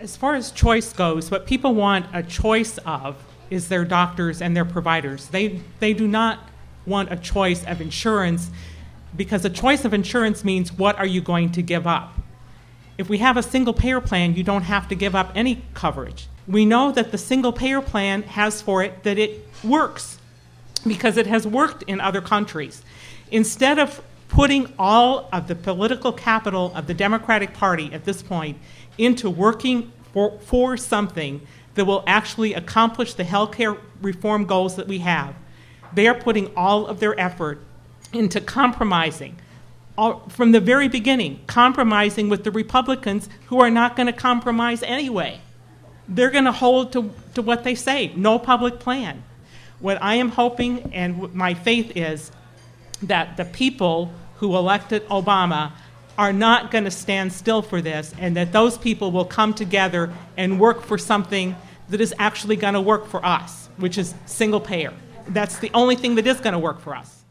As far as choice goes, what people want a choice of is their doctors and their providers. They, they do not want a choice of insurance because a choice of insurance means what are you going to give up? If we have a single payer plan, you don't have to give up any coverage. We know that the single payer plan has for it that it works because it has worked in other countries. Instead of putting all of the political capital of the Democratic Party at this point into working for, for something that will actually accomplish the healthcare reform goals that we have, they are putting all of their effort into compromising all, from the very beginning, compromising with the Republicans who are not going to compromise anyway. They're going to hold to, to what they say no public plan. What I am hoping and my faith is that the people who elected Obama are not going to stand still for this and that those people will come together and work for something that is actually going to work for us, which is single payer. That's the only thing that is going to work for us.